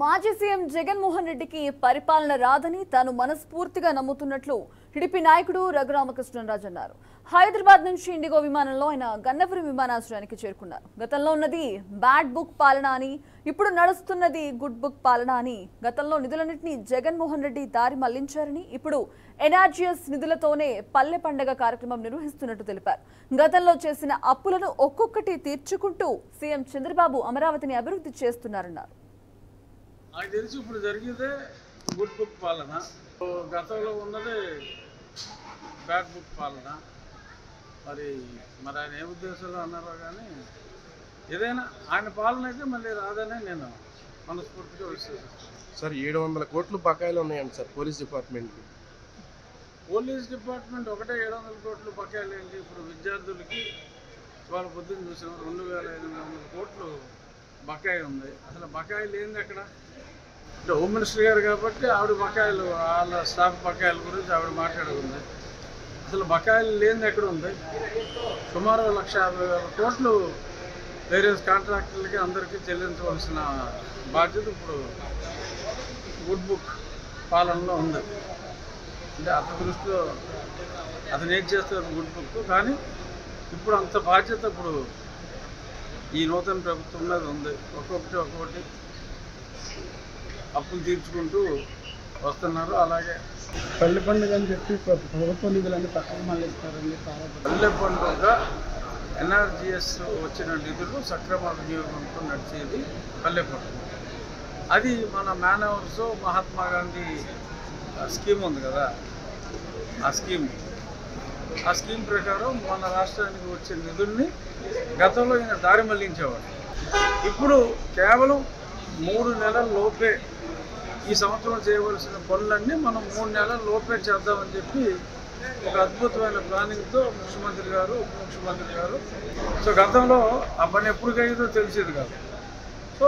మాజీ సీఎం జగన్మోహన్ రెడ్డికి పరిపాలన రాదని తాను మనస్ఫూర్తిగా నమ్ముతున్నట్లు టీడీపీ నాయకుడు రఘురామకృష్ణరాజు అన్నారు. హైదరాబాద్ నుంచి ఇండిగో విమానంలో ఆయన గన్నవరం విమానాశ్రయానికి చేరుకున్నారు. గతంలో ఉన్నది బ్యాడ్ బుక్ పాలన అని ఇప్పుడు నడుస్తున్నది గుడ్ బుక్ పాలన అని గతంలో నిధులన్నింటినీ జగన్మోహన్ రెడ్డి దారి మళ్ళించారని ఇప్పుడు ఎన్ఆర్జీఎస్ నిధులతోనే పల్లె పండగ కార్యక్రమం నిర్వహిస్తున్నట్టు తెలిపారు. గతంలో చేసిన అప్పులను ఒక్కొక్కటి తీర్చుకుంటూ సీఎం చంద్రబాబు అమరావతిని అభివృద్ధి చేస్తున్నారన్నారు. నాకు తెలిసి ఇప్పుడు జరిగేదే గుడ్ బుక్ పాలన. గతంలో ఉన్నది బ్యాడ్ బుక్ పాలన. మరి మరి ఆయన ఏ ఉద్దేశంలో అన్నారో కానీ ఏదైనా ఆయన పాలన అయితే మళ్ళీ రాదనే నేను మనస్ఫూర్తిగా విశ్వసిస్తాను సార్ ఏడు వందల కోట్లు బకాయిలు ఉన్నాయండి సార్ పోలీస్ డిపార్ట్మెంట్కి. పోలీస్ డిపార్ట్మెంట్ ఒకటే ఏడు వందల కోట్లు బకాయిలు ఏంటి? ఇప్పుడు విద్యార్థులకి వాళ్ళ పొద్దున్న చూసాం రెండు వేల ఎనిమిది వందల కోట్లు బకాయి ఉంది. అసలు బకాయిలు ఏంది అక్కడ హోమ్ మినిస్టర్ గారు కాబట్టి ఆవిడ బకాయిలు వాళ్ళ స్టాఫ్ బకాయిల గురించి ఆవిడ మాట్లాడుకుంది. అసలు బకాయిలు లేనిది ఎక్కడ ఉంది? సుమారు లక్ష యాభై వేల కోట్లు వేరియస్ కాంట్రాక్టర్లకి అందరికీ చెల్లించవలసిన బాధ్యత ఇప్పుడు గుడ్ బుక్ పాలనలో ఉంది. అంటే అతని దృష్టిలో అతను ఏం చేస్తారు గుడ్ బుక్ కానీ ఇప్పుడు అంత బాధ్యత ఇప్పుడు ఈ నూతన ప్రభుత్వం మీద ఉంది. ఒక్కొక్కటి ఒక్కొక్కటి. అప్పులు తీర్చుకుంటూ వస్తున్నారు. అలాగే పల్లె పండుగ అని చెప్పి ప్ర- ప్రభుత్వ నిధులన్నీ పక్కన మళ్ళీ ఇస్తారని పల్లె పండుగ ఎన్ఆర్జిఎస్ వచ్చిన నిధులు సక్రమ వినియోగంతో నడిచేది పల్లె పండుగ. అది మన man hours Mahatma Gandhi scheme ఉంది కదా? ఆ స్కీమ్. ఆ స్కీమ్ ప్రకారం మన రాష్ట్రానికి వచ్చే నిధుల్ని గతంలో ఈయన దారి మళ్ళించేవాడు. ఇప్పుడు కేవలం మూడు నెలల లోపే ఈ సంవత్సరం చేయవలసిన పనులన్నీ మనం మూడు నెలల లోపే చేద్దామని చెప్పి ఒక అద్భుతమైన ప్లానింగ్తో ముఖ్యమంత్రి గారు ఉప ముఖ్యమంత్రి గారు. సో గతంలో ఆ పని ఎప్పుడు కలిగిందో తెలిసేది కాదు. సో